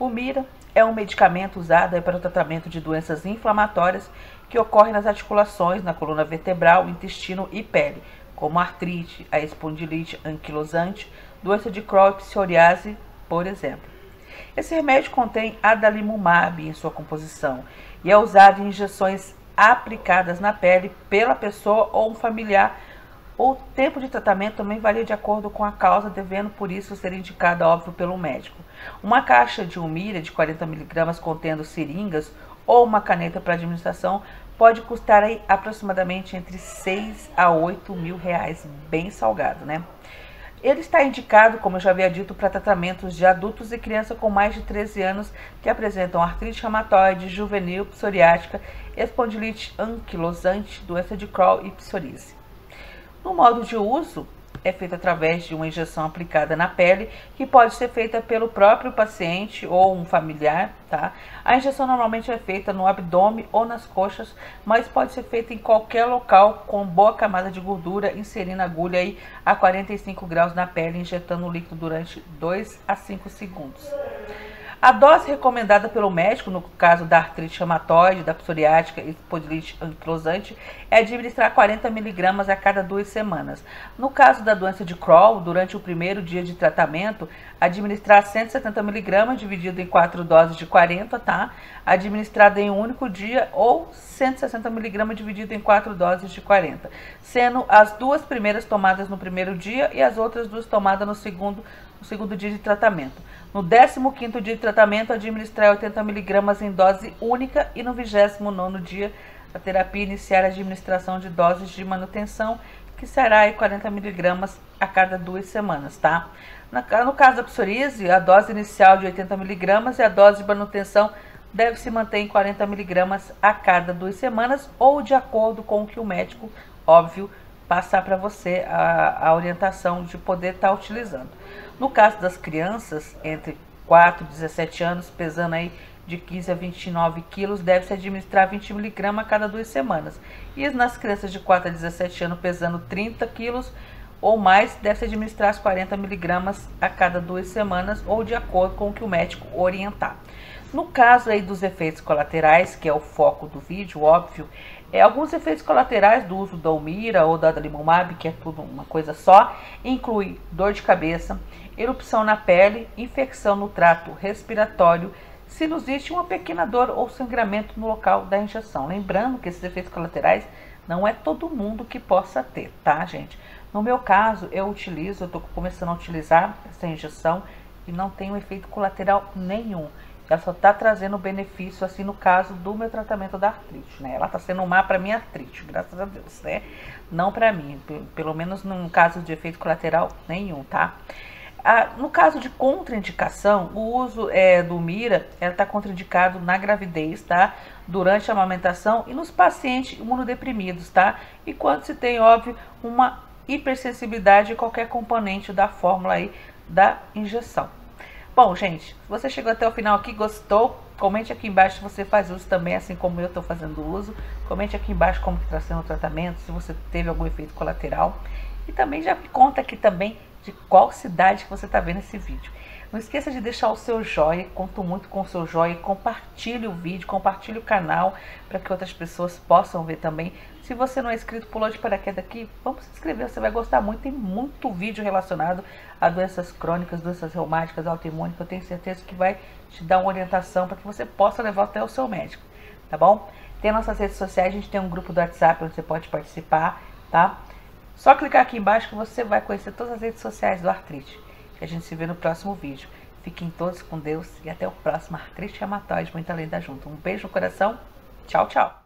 O Mira é um medicamento usado para o tratamento de doenças inflamatórias que ocorrem nas articulações, na coluna vertebral, intestino e pele, como artrite, a espondilite anquilosante, doença de Crohn e psoriase, por exemplo. Esse remédio contém adalimumab em sua composição e é usado em injeções aplicadas na pele pela pessoa ou um familiar. O tempo de tratamento também varia de acordo com a causa, devendo por isso ser indicado, óbvio, pelo médico. Uma caixa de umira de 40mg contendo seringas ou uma caneta para administração pode custar aí aproximadamente entre 6 a 8 mil reais, bem salgado, né? Ele está indicado, como eu já havia dito, para tratamentos de adultos e crianças com mais de 13 anos que apresentam artrite reumatoide, juvenil, psoriática, espondilite anquilosante, doença de Crohn e psoríase. No modo de uso, é feito através de uma injeção aplicada na pele, que pode ser feita pelo próprio paciente ou um familiar, tá? A injeção normalmente é feita no abdômen ou nas coxas, mas pode ser feita em qualquer local com boa camada de gordura, inserindo a agulha aí a 45 graus na pele, injetando o líquido durante 2 a 5 segundos. A dose recomendada pelo médico, no caso da artrite reumatoide, da psoriática e espondilite anquilosante, é administrar 40 mg a cada duas semanas. No caso da doença de Crohn, durante o primeiro dia de tratamento, administrar 170 mg dividido em quatro doses de 40, tá? Administrado em um único dia ou 160 mg dividido em quatro doses de 40, sendo as duas primeiras tomadas no primeiro dia e as outras duas tomadas no segundo, no segundo dia de tratamento. No 15º dia de tratamento, administrar 80mg em dose única e no 29º dia da terapia iniciar a administração de doses de manutenção, que será 40mg a cada duas semanas, tá? No caso da psoríase, a dose inicial de 80mg e a dose de manutenção deve se manter em 40mg a cada duas semanas ou de acordo com o que o médico, óbvio, passar para você a, a, orientação de poder estar tá utilizando. No caso das crianças, entre 4 e 17 anos, pesando aí de 15 a 29 quilos, deve-se administrar 20 miligramas a cada duas semanas. E nas crianças de 4 a 17 anos, pesando 30 quilos ou mais, deve-se administrar 40 miligramas a cada duas semanas ou de acordo com o que o médico orientar. No caso aí dos efeitos colaterais, que é o foco do vídeo, óbvio, é, alguns efeitos colaterais do uso da Umira ou da Adalimumab, que é tudo uma coisa só, inclui dor de cabeça, erupção na pele, infecção no trato respiratório, sinusite uma pequena dor ou sangramento no local da injeção. Lembrando que esses efeitos colaterais não é todo mundo que possa ter, tá, gente? No meu caso, eu utilizo, eu estou começando a utilizar essa injeção e não tem um efeito colateral nenhum. Ela só está trazendo benefício, assim, no caso do meu tratamento da artrite, né? Ela está sendo um má para minha artrite, graças a Deus, né? Não para mim, pelo menos num caso de efeito colateral nenhum, tá? Ah, no caso de contraindicação, o uso é, do Mira, está contraindicado na gravidez, tá? Durante a amamentação e nos pacientes imunodeprimidos, tá? E quando se tem, óbvio, uma hipersensibilidade a qualquer componente da fórmula aí da injeção. Bom, gente, se você chegou até o final aqui, gostou, comente aqui embaixo se você faz uso também, assim como eu estou fazendo uso. Comente aqui embaixo como está sendo o tratamento, se você teve algum efeito colateral. E também já me conta aqui também de qual cidade que você está vendo esse vídeo. Não esqueça de deixar o seu joinha, conto muito com o seu joinha, compartilhe o vídeo, compartilhe o canal para que outras pessoas possam ver também. Se você não é inscrito, pulou de paraquedas aqui, vamos se inscrever, você vai gostar muito. Tem muito vídeo relacionado a doenças crônicas, doenças reumáticas, autoimunes, que eu tenho certeza que vai te dar uma orientação para que você possa levar até o seu médico, tá bom? Tem nossas redes sociais, a gente tem um grupo do WhatsApp onde você pode participar, tá? Só clicar aqui embaixo que você vai conhecer todas as redes sociais do Artrite. A gente se vê no próximo vídeo. Fiquem todos com Deus e até o próximo Artrite Reumatoide Muita Lenda Junto. Um beijo no coração. Tchau, tchau.